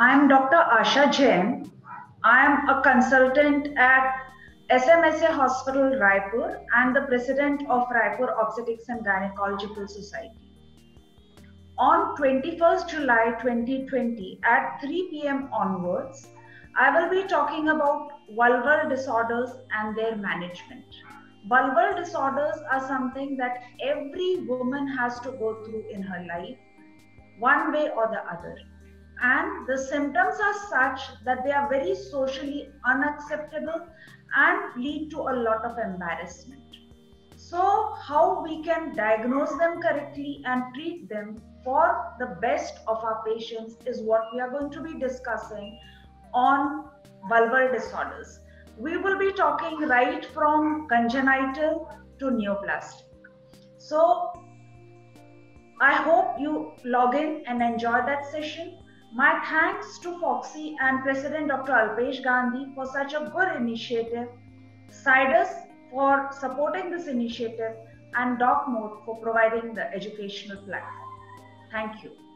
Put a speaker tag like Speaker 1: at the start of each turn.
Speaker 1: I am Dr. Asha Jain. I am a consultant at SMSA Hospital, Raipur, and the president of Raipur Obstetrics and Gynecological Society. On 21st July 2020 at 3 pm onwards, I will be talking about vulval disorders and their management. Vulval disorders are something that every woman has to go through in her life, one way or the other. And the symptoms are such that they are very socially unacceptable and lead to a lot of embarrassment. So, how we can diagnose them correctly and treat them for the best of our patients is what we are going to be discussing on vulvar disorders. We will be talking right from congenital to neoplastic. So, I hope you log in and enjoy that session. My thanks to FOGSI and President Dr. Alpesh Gandhi for such a good initiative, Zydus for supporting this initiative, and DocMode for providing the educational platform. Thank you.